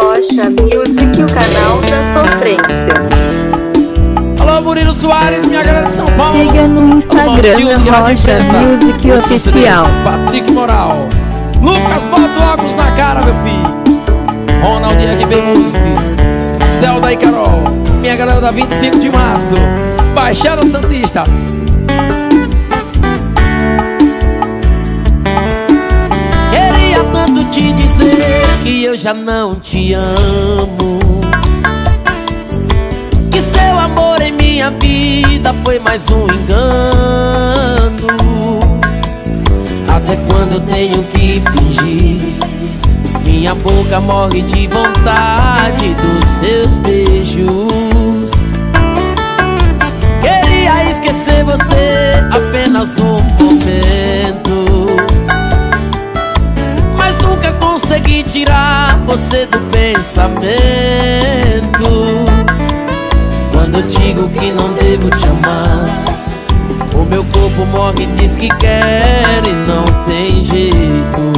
Rocha Music, o canal da sofrência. Alô, Murilo Soares, minha galera de São Paulo. Siga no Instagram Rocha Music Oficial. Patrick Moral. Lucas, bota o óculos na cara, meu filho. Ronald RB Music. Zelda e Carol. Minha galera da 25 de março. Baixada Santista. Te dizer que eu já não te amo. Que seu amor em minha vida foi mais um engano. Até quando eu tenho que fingir? Minha boca morre de vontade dos seus beijos. Queria esquecer você apenas um momento. Consegui tirar você do pensamento. Quando eu digo que não devo te amar, o meu corpo morre e diz que quer e não tem jeito.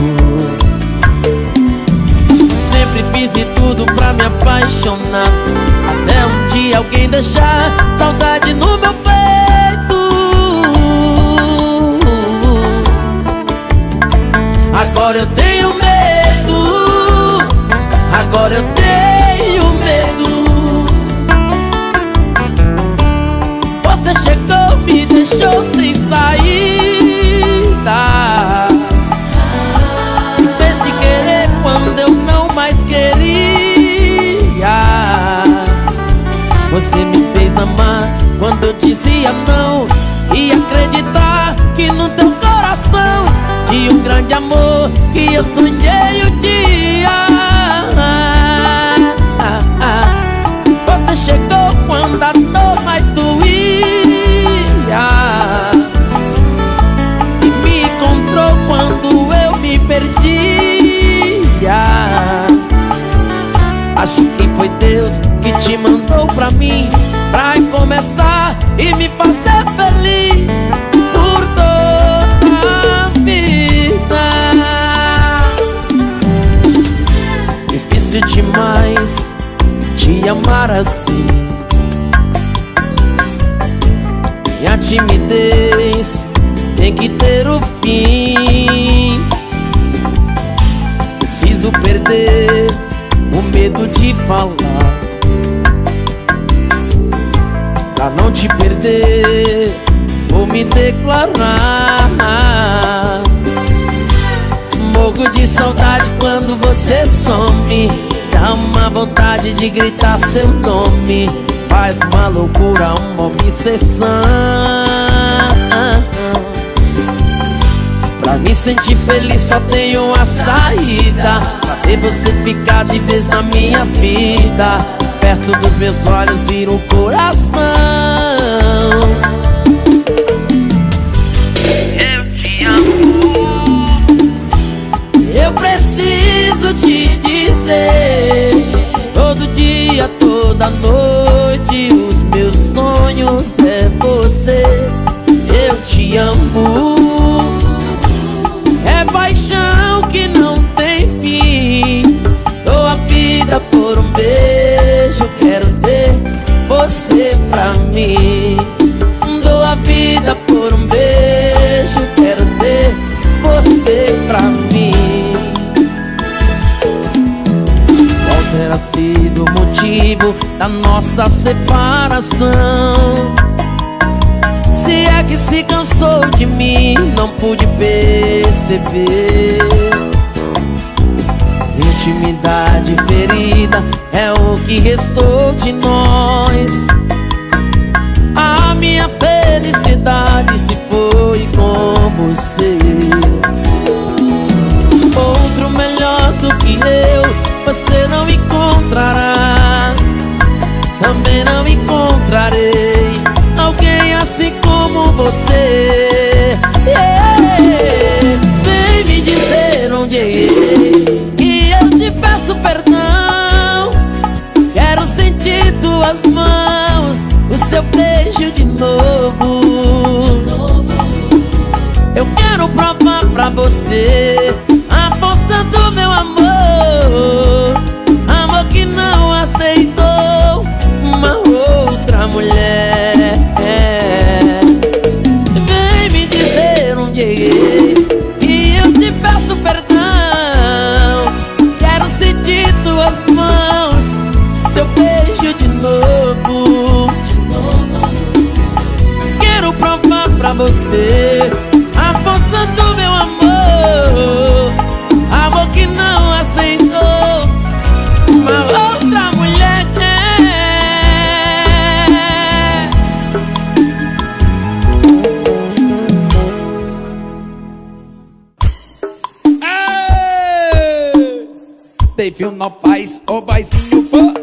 Sempre fiz de tudo pra me apaixonar. Até um dia alguém deixar saudade no meu peito. Agora eu tenho. Agora eu tenho medo. Você chegou, me deixou sem saída. Me fez se querer quando eu não mais queria. Você me fez amar quando eu dizia não. E acreditar que no teu coração tinha um grande amor que eu sonhei um dia. Deus que te mandou pra mim Pra começar e me fazer feliz Por toda a vida. Difícil demais te amar assim. E a timidez tem que ter o fim. Preciso perder o medo de falar Pra não te perder, vou me declarar. Morro de saudade quando você some Dá uma vontade de gritar seu nome. Faz uma loucura, uma obsessão. Pra me sentir feliz só tenho uma saída Ter você ficar de vez na minha vida Perto dos meus olhos vira o coração. Eu te amo. Eu preciso te dizer Todo dia, toda noite Os meus sonhos é você. Eu te amo motivo da nossa separação? Se é que se cansou de mim, não pude perceber. Intimidade ferida é o que restou de nós. A minha felicidade se foi com você. Encontrarei alguém assim como você. Yeah. Vem me dizer onde errei, que eu te peço perdão. Quero sentir tuas mãos, o seu beijo de novo. Eu quero provar pra você Teve um nó paz, ô paizinho, pô.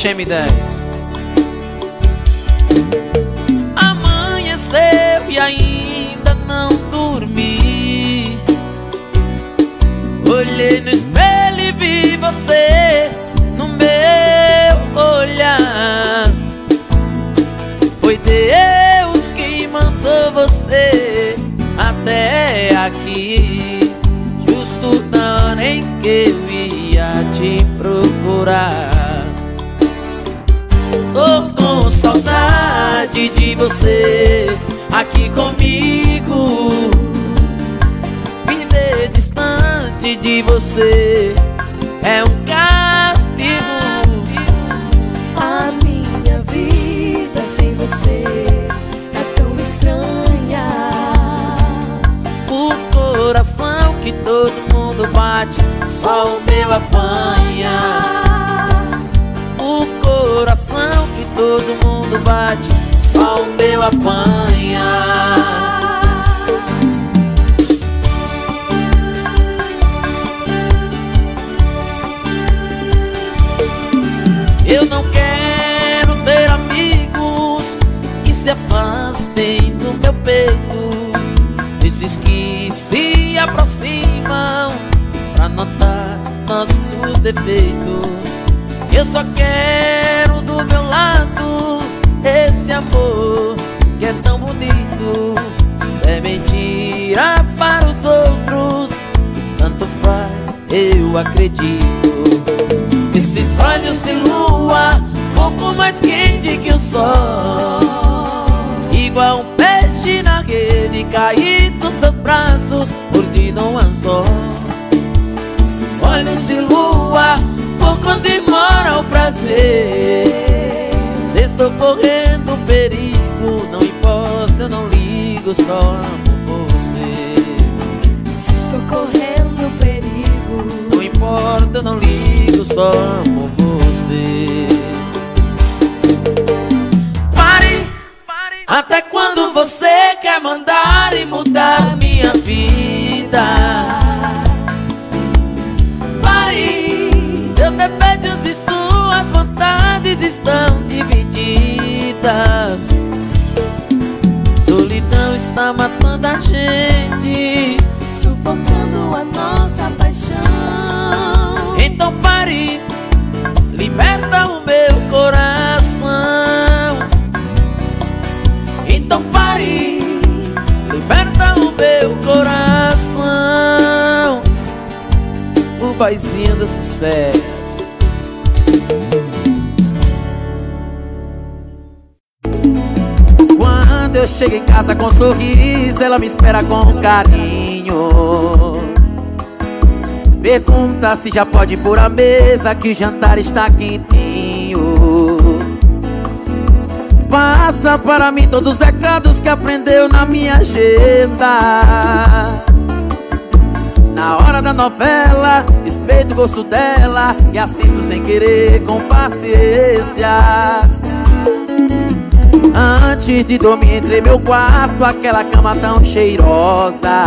Puxa M10. De você aqui comigo. Viver distante de você é um castigo. A minha vida sem você é tão estranha. O coração que todo mundo bate Só o meu apanha. O coração que todo mundo bate Só o meu apanha. Eu não quero ter amigos que se afastem do meu peito. Esses que se aproximam pra notar nossos defeitos. Eu só quero do meu lado esse amor que é tão bonito Se é mentira para os outros, tanto faz, eu acredito esses olhos de lua, pouco mais quente que o sol. Igual um peixe na rede, cair dos seus braços, mordido um anzol Esses olhos de lua, pouco onde mora o prazer Se estou correndo perigo, não importa, eu não ligo, só amo você. Se estou correndo perigo. Não importa, eu não ligo, só amo você. Pare, até quando você quer mandar e mudar divididas Solidão está matando a gente Sufocando a nossa paixão. Então pare, liberta o meu coração. Então pare, liberta o meu coração. O boizinho do sucesso chego em casa com um sorriso Ela me espera com carinho. Pergunta se já pode pôr a mesa Que o jantar está quentinho. Passa para mim todos os recados que aprendeu na minha agenda. Na hora da novela, respeito o gosto dela E assisto sem querer com paciência Antes de dormir entrei meu quarto Aquela cama tão cheirosa.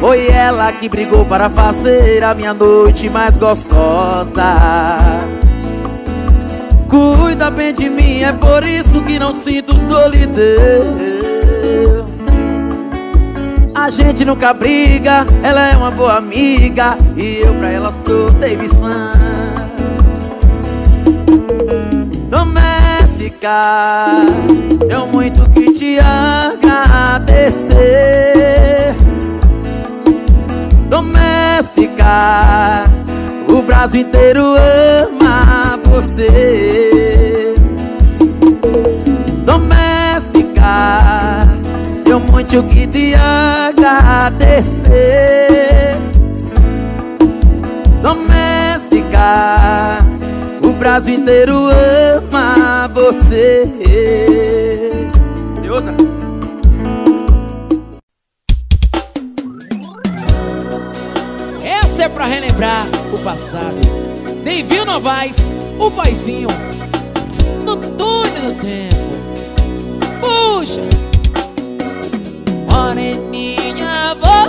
Foi ela que brigou para fazer a minha noite mais gostosa. Cuida bem de mim, é por isso que não sinto solidão. A gente nunca briga, ela é uma boa amiga E eu pra ela sou Davidson Doméstica, tenho muito que te agradecer. Doméstica, o Brasil inteiro ama você. Doméstica, tenho muito que te agradecer. Doméstica, o Brasil inteiro ama você outra? Essa é pra relembrar o passado. Deivio Novaes, o paizinho, no túnel do tempo. Puxa!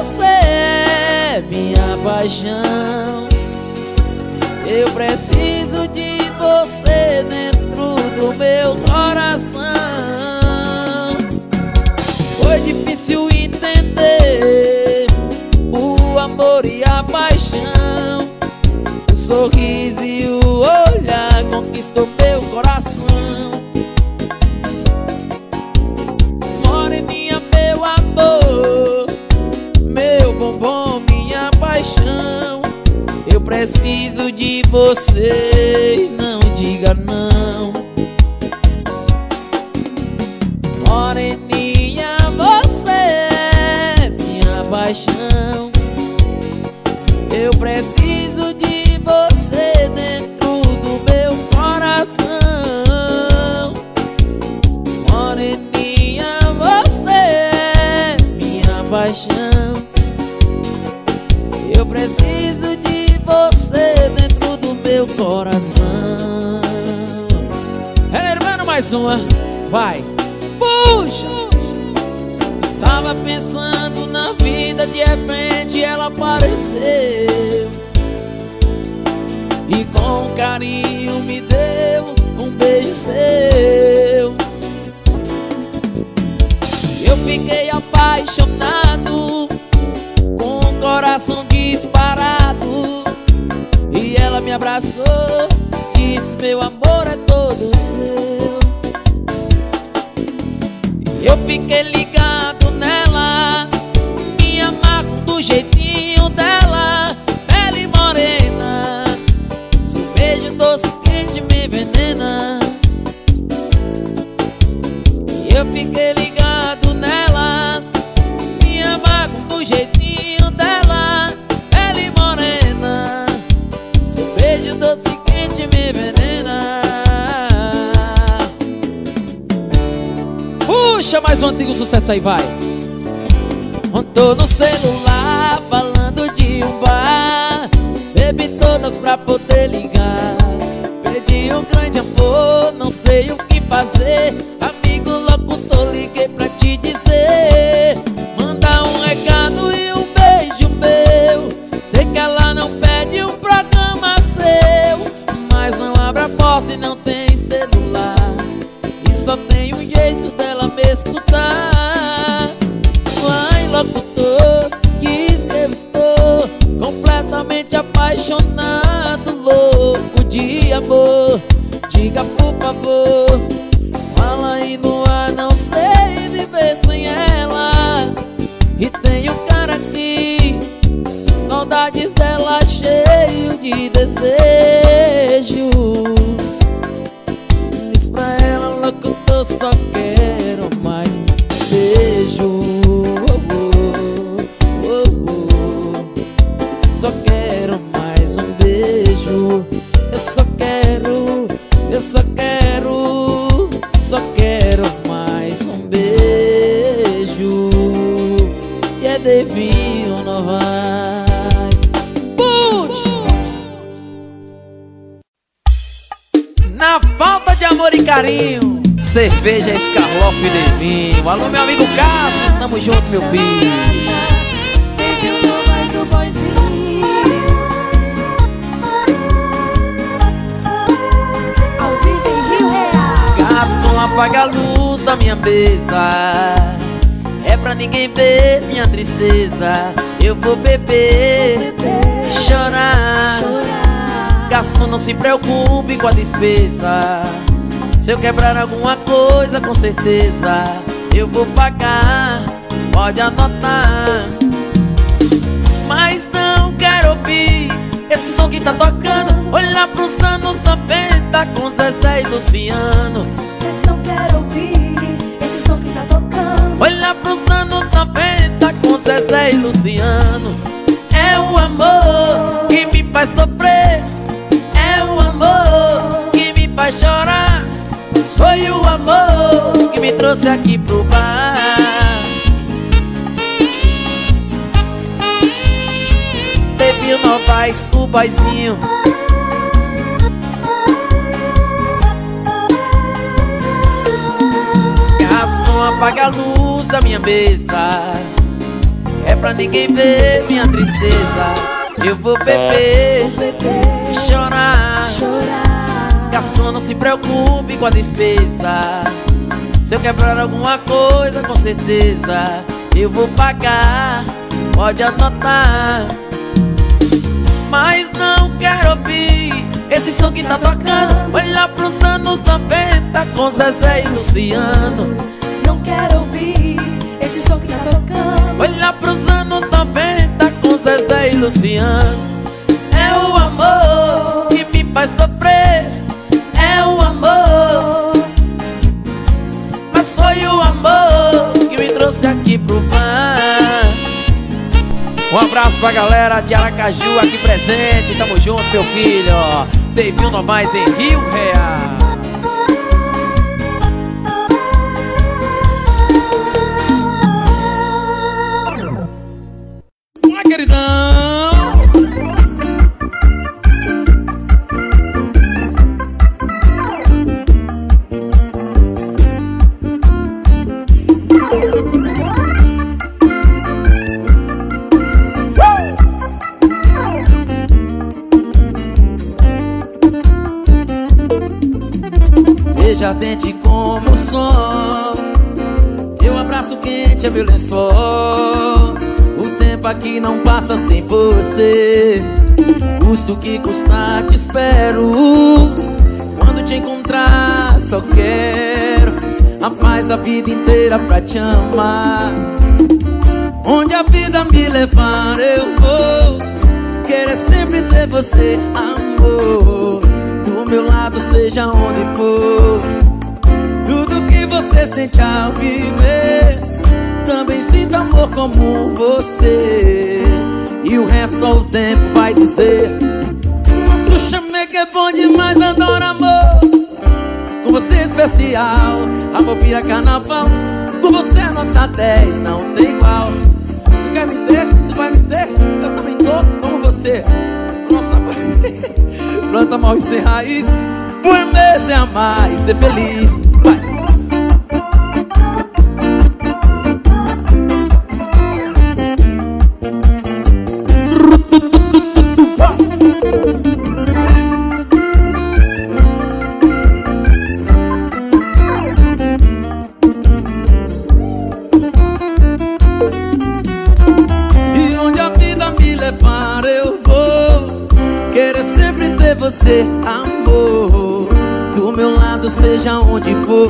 você é minha paixão. Eu preciso de você dentro do meu coração. Foi difícil entender o amor e a paixão. O sorriso apareceu. E com carinho me deu um beijo seu. Eu fiquei apaixonado, com o coração disparado. E ela me abraçou, disse: Meu amor é todo seu. Eu fiquei ligado nela, me amar do jeitinho morena. Seu beijo doce quente me envenena. Eu fiquei ligado nela, me amar do jeitinho dela, pele morena. Seu beijo doce quente me envenena. Puxa mais um antigo sucesso aí, vai. Tô no celular falando de um bar. Todas pra poder ligar. Perdi um grande amor, não sei o que fazer. Carinho, cerveja escarlofe de vinho. Alô, meu amigo Cássio, tamo junto, meu filho. Garçom, apaga a luz da minha mesa. É pra ninguém ver minha tristeza. Eu vou beber, e chorar. Chorar. Garçom, não se preocupe com a despesa. Se eu quebrar alguma coisa, com certeza eu vou pagar. Pode anotar. Mas não quero ouvir esse som que tá tocando. Olhar pros anos 90 com Zezé e Luciano. Mas não quero ouvir esse som que tá tocando. Olhar pros anos 90 com Zezé e Luciano. É o amor que me faz sofrer. É o amor que me faz chorar. Foi o amor que me trouxe aqui pro bar. Teve o Novaes, o boizinho. Garçom, apaga a luz da minha mesa. É pra ninguém ver minha tristeza Eu vou beber, Beber, chorar chorar. Garçom, não se preocupe com a despesa. Se eu quebrar alguma coisa, com certeza Eu vou pagar, pode anotar. Mas não quero ouvir esse som que tá tocando. Olha pros anos 90 com Zezé e Luciano. Não quero ouvir esse som que tá tocando. Olha pros anos 90 com Zezé e Luciano. É o amor que me faz sofrer aqui pro bar Um abraço pra galera de Aracaju aqui presente. Tamo junto, meu filho Devinho Novaes em Rio Real Veja dente como o sol. Teu abraço quente é meu lençol. O tempo aqui não passa sem você. Custo que custar te espero. Quando te encontrar só quero A paz a vida inteira pra te amar. Onde a vida me levar eu vou Querer sempre ter você, amor. Do meu lado seja onde for você sente ao me ver. Também sinto amor como você. E o resto o tempo vai dizer. O chamei que é bom demais, adoro amor? Com você é especial Amor vira carnaval. Com você é nota 10, não tem igual. Tu quer me ter? Tu vai me ter? Eu também tô como você. Nossa, planta mal e sem raiz. Por mês é amar e ser feliz. Vai! Você, amor. Do meu lado seja onde for.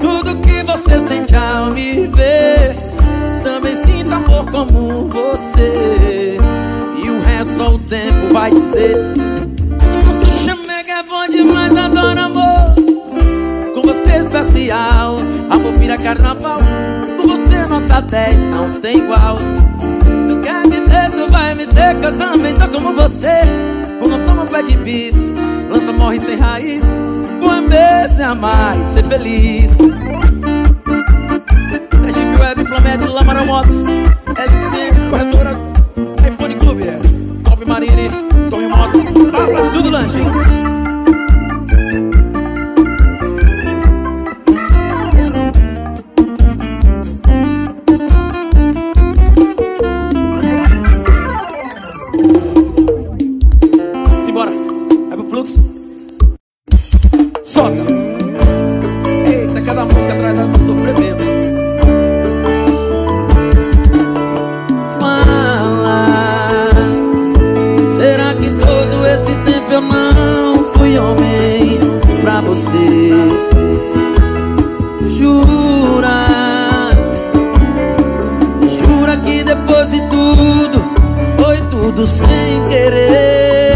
Tudo que você sente ao me ver Também sinto amor como você. E o resto o tempo vai dizer. Nosso chamega é bom demais, adoro amor. Com você especial Amor vira carnaval. Com você nota 10, não tem igual Tu vai me ter Que eu também tô como você. O nosso amor pede bis Planta morre sem raiz. É amar e ser feliz. Sergipe Web, Plamed, Lamara Motos LC, Corretora iPhone Clube Que depois de tudo Foi tudo sem querer.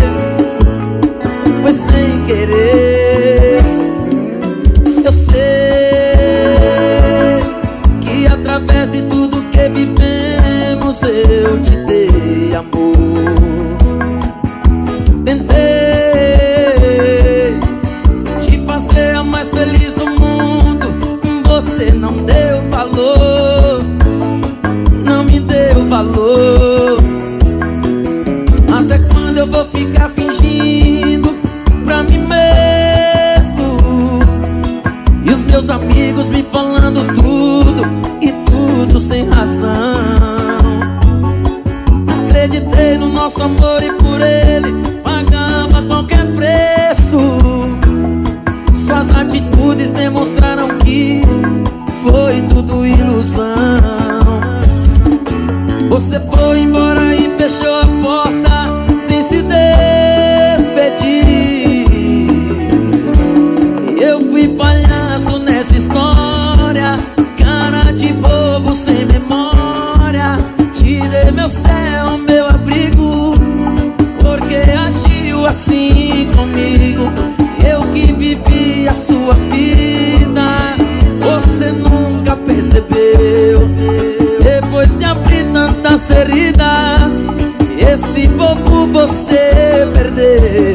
Foi sem querer. Eu sei Que através de tudo que vivemos Eu te dei amor amigos me falando tudo E tudo sem razão Acreditei no nosso amor e por ele pagava qualquer preço. Suas atitudes demonstraram que foi tudo ilusão. Você foi embora e fechou a porta perdeu.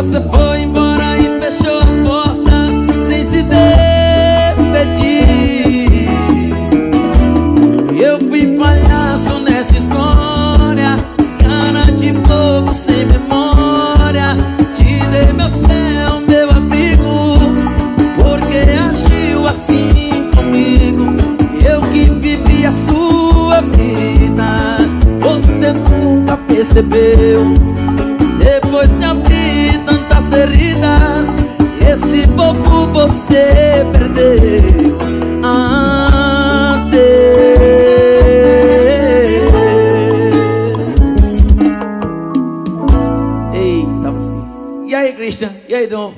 Você foi embora e fechou a porta sem se despedir. Eu fui palhaço nessa história, cara de bobo sem memória. Te dei meu céu, meu amigo, porque agiu assim comigo. Eu que vivi a sua vida, você nunca percebeu. Você perdeu Adeus Eita, filho. E aí, Christian? E aí, Dom?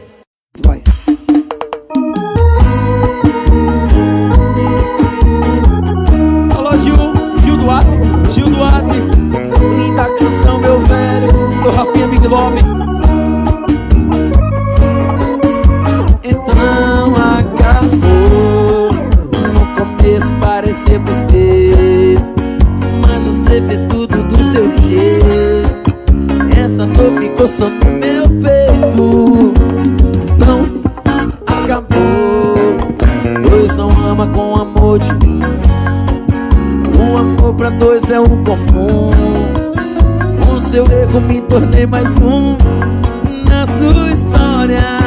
Fez tudo do seu jeito. Essa dor ficou só no meu peito. Então acabou. Dois não ama com amor de um amor pra dois é o comum. Com seu erro me tornei mais um. Na sua história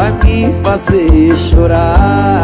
vai me fazer chorar.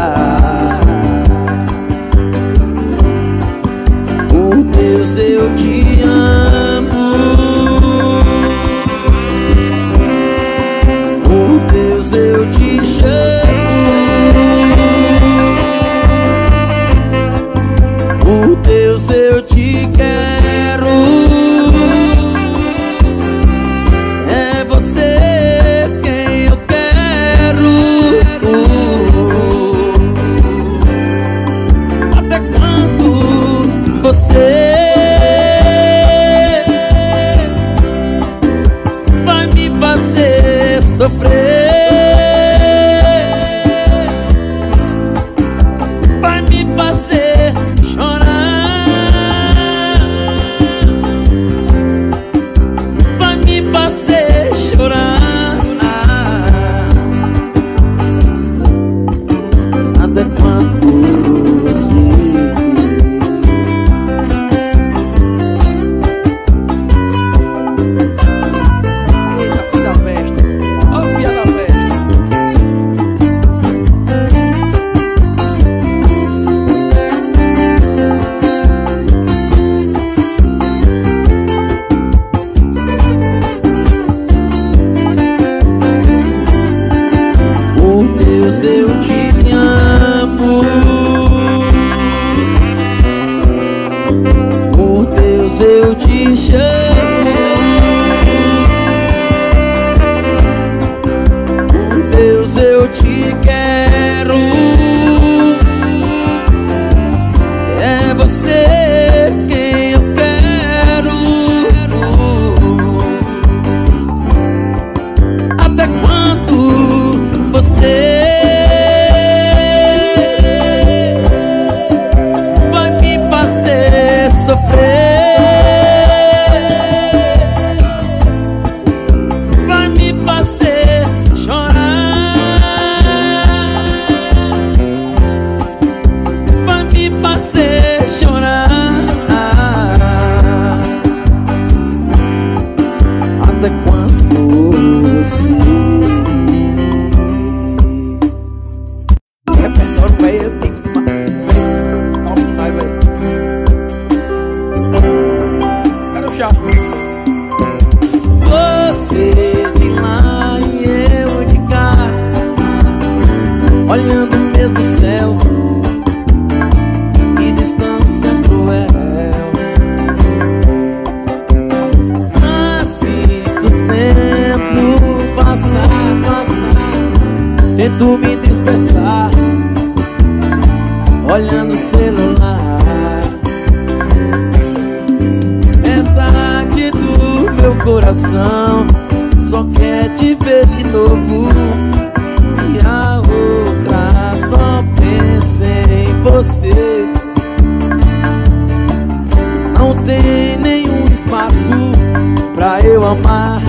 Pra eu amar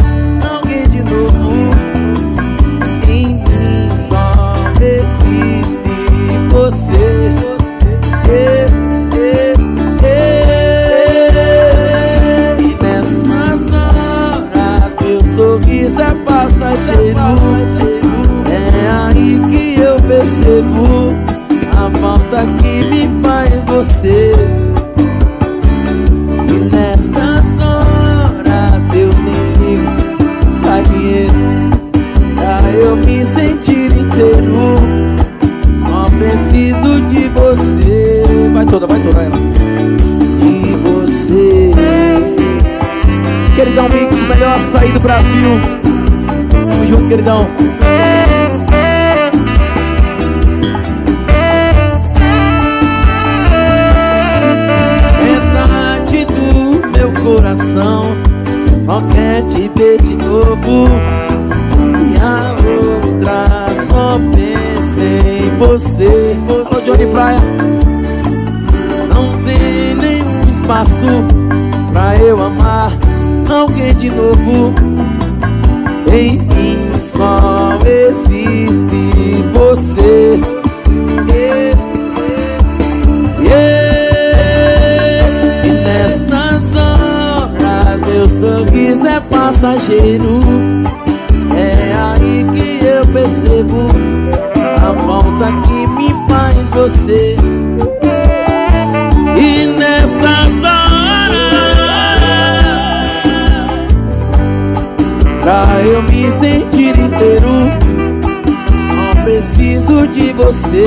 alguém de novo. Em mim só existe você. E nessas horas meu sorriso é passageiro. É aí que eu percebo A falta que me faz você Melhor açaí do Brasil Tamo junto, queridão. Metade do meu coração. Só quer te ver de novo. E a outra só pensa em você. Ô Johnny Praia Não tem nenhum espaço Pra eu amar alguém de novo Em mim só existe você Yeah. E nestas horas meu sorriso é passageiro É aí que eu percebo a falta que me faz você. Eu me sentir inteiro, só preciso de você.